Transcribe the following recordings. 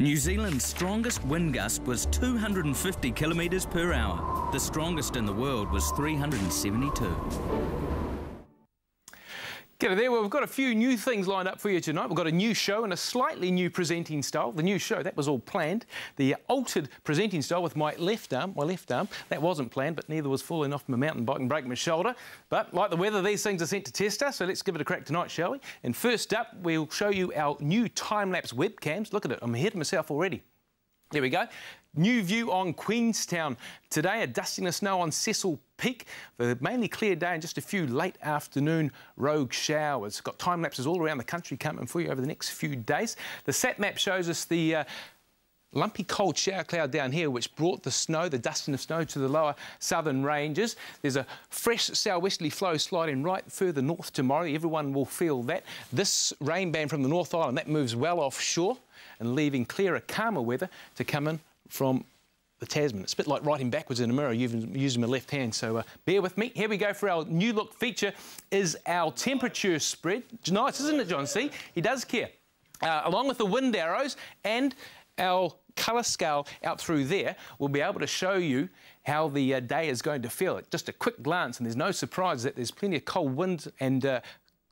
New Zealand's strongest wind gust was 250 kilometres per hour. The strongest in the world was 372. G'day there. Well, we've got a few new things lined up for you tonight. We've got a new show and a slightly new presenting style. The new show, that was all planned. The altered presenting style with my left arm, my left arm, that wasn't planned, but neither was falling off my mountain bike and breaking my shoulder. But like the weather, these things are sent to test us, so let's give it a crack tonight, shall we? And first up, we'll show you our new time-lapse webcams. Look at it, I'm ahead of myself already. There we go. New view on Queenstown. Today, a dusting of snow on Cecil Peak. The mainly clear day and just a few late afternoon rogue showers. Got time lapses all around the country coming for you over the next few days. The sat map shows us the uh, lumpy cold shower cloud down here which brought the snow, the dusting of snow to the lower southern ranges. There's a fresh southwesterly flow sliding right further north tomorrow. Everyone will feel that. This rain band from the North Island, that moves well offshore and leaving clearer, calmer weather to come in from the Tasman. It's a bit like writing backwards in a mirror using my left hand, so uh, bear with me. Here we go for our new look feature is our temperature spread. Nice, isn't it, John? C? he does care. Uh, along with the wind arrows and our colour scale out through there, we'll be able to show you how the uh, day is going to feel. Just a quick glance, and there's no surprise that there's plenty of cold wind and uh,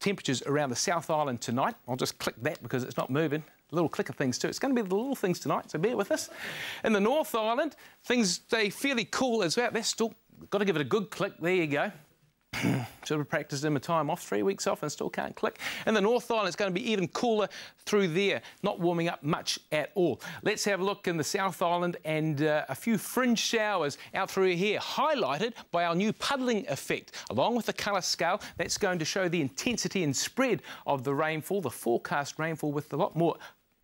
temperatures around the South Island tonight. I'll just click that because it's not moving little clicker things too. It's going to be the little things tonight, so bear with us. In the North Island, things stay fairly cool as well. That's still got to give it a good click. There you go. Should have practiced in my time off, three weeks off and still can't click. In the North Island, it's going to be even cooler through there, not warming up much at all. Let's have a look in the South Island and uh, a few fringe showers out through here, highlighted by our new puddling effect. Along with the colour scale, that's going to show the intensity and spread of the rainfall, the forecast rainfall with a lot more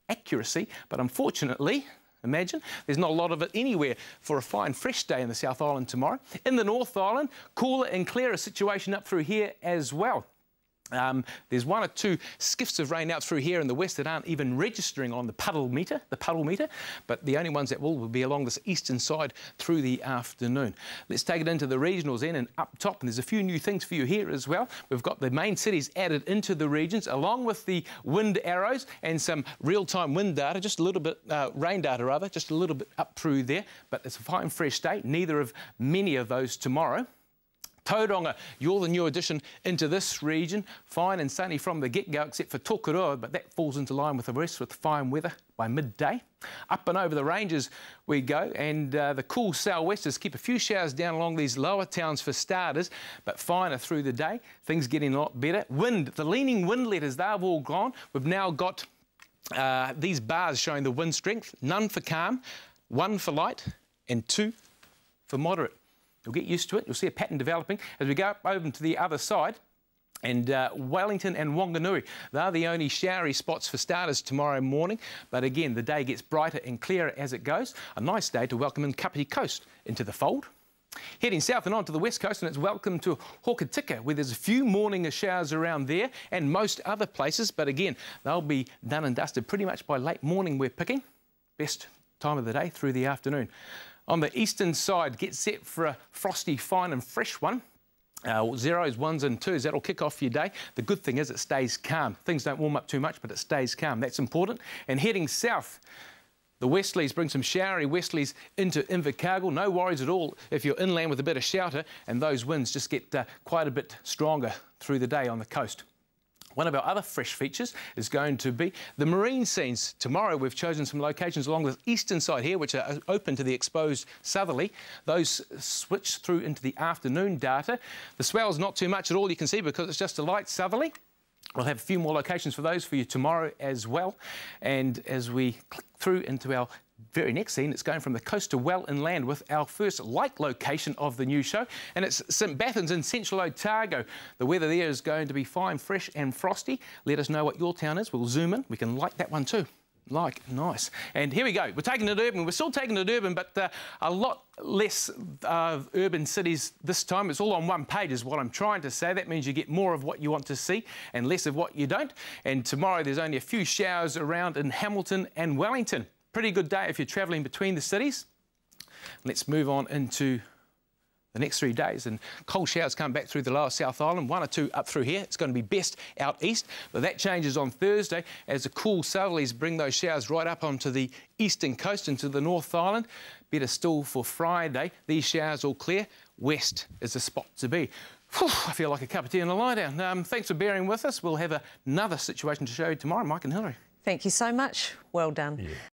accuracy, but unfortunately, imagine, there's not a lot of it anywhere for a fine fresh day in the South Island tomorrow. In the North Island, cooler and clearer situation up through here as well. Um, there's one or two skiffs of rain out through here in the west that aren't even registering on the puddle meter, the puddle meter, but the only ones that will will be along this eastern side through the afternoon. Let's take it into the regionals then and up top, and there's a few new things for you here as well. We've got the main cities added into the regions along with the wind arrows and some real-time wind data, just a little bit, uh, rain data rather, just a little bit up through there, but it's a fine fresh day, neither of many of those tomorrow. Tauranga, you're the new addition into this region. Fine and sunny from the get-go, except for Tokoroa, but that falls into line with the rest with fine weather by midday. Up and over the ranges we go, and uh, the cool southwesters keep a few showers down along these lower towns for starters, but finer through the day. Things getting a lot better. Wind, the leaning wind letters, they've all gone. We've now got uh, these bars showing the wind strength, none for calm, one for light, and two for moderate. You'll get used to it. You'll see a pattern developing as we go up over to the other side. And uh, Wellington and Wanganui, they're the only showery spots for starters tomorrow morning. But again, the day gets brighter and clearer as it goes. A nice day to welcome in Kapiti Coast into the fold. Heading south and on to the west coast, and it's welcome to Hokitika, where there's a few morning showers around there and most other places. But again, they'll be done and dusted pretty much by late morning, we're picking. Best time of the day through the afternoon. On the eastern side, get set for a frosty, fine and fresh one. Uh, zeros, ones and twos, that'll kick off your day. The good thing is it stays calm. Things don't warm up too much, but it stays calm. That's important. And heading south, the westerlies bring some showery westerlies into Invercargill. No worries at all if you're inland with a bit of shelter, and those winds just get uh, quite a bit stronger through the day on the coast. One of our other fresh features is going to be the marine scenes. Tomorrow we've chosen some locations along the eastern side here which are open to the exposed southerly. Those switch through into the afternoon data. The swell's not too much at all you can see because it's just a light southerly. We'll have a few more locations for those for you tomorrow as well. And as we click through into our very next scene, it's going from the coast to well inland with our first like location of the new show, and it's St Bathans in central Otago. The weather there is going to be fine, fresh and frosty. Let us know what your town is. We'll zoom in. We can like that one too. Like, nice. And here we go. We're taking it urban. We're still taking it urban, but uh, a lot less uh, urban cities this time. It's all on one page is what I'm trying to say. That means you get more of what you want to see and less of what you don't. And tomorrow there's only a few showers around in Hamilton and Wellington. Pretty good day if you're travelling between the cities. Let's move on into the next three days. And cold showers come back through the lower South Island, one or two up through here. It's going to be best out east, but that changes on Thursday as the cool southerlies bring those showers right up onto the eastern coast into the North Island. Better still for Friday. These showers all clear. West is the spot to be. Whew, I feel like a cup of tea and a lie down. Um, thanks for bearing with us. We'll have another situation to show you tomorrow. Mike and Hilary. Thank you so much. Well done. Yeah.